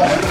Oh.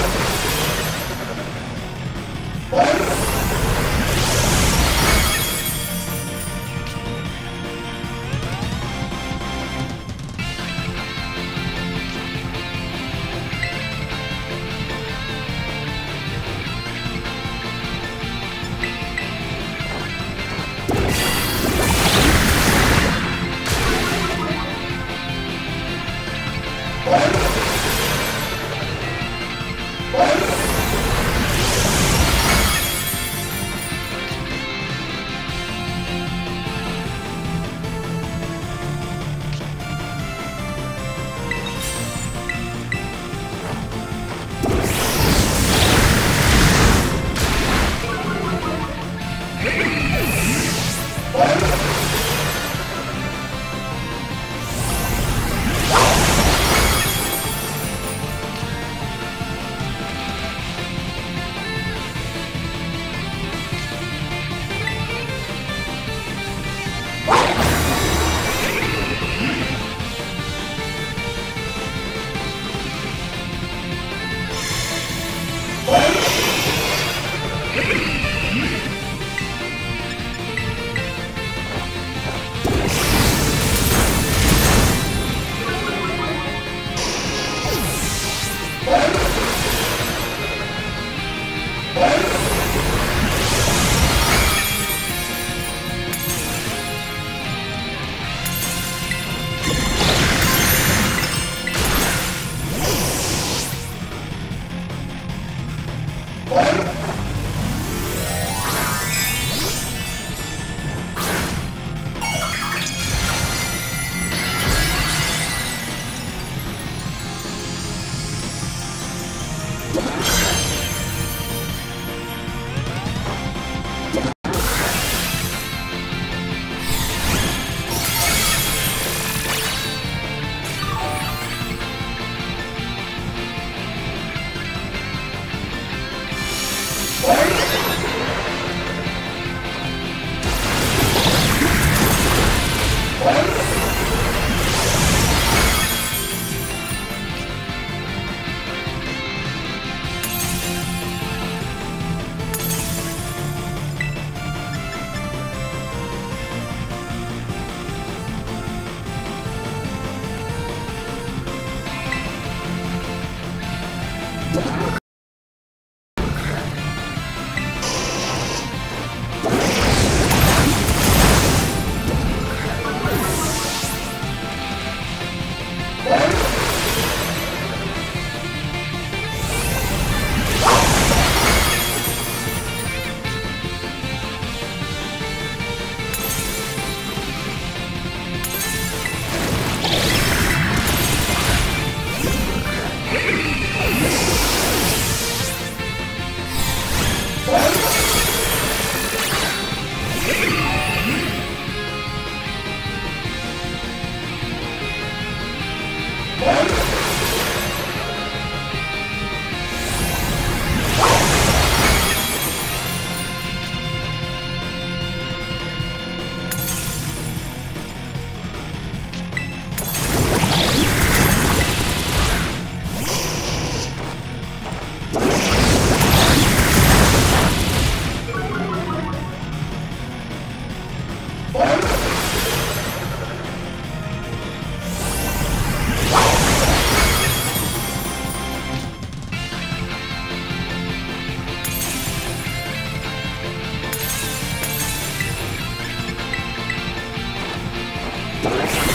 Bye.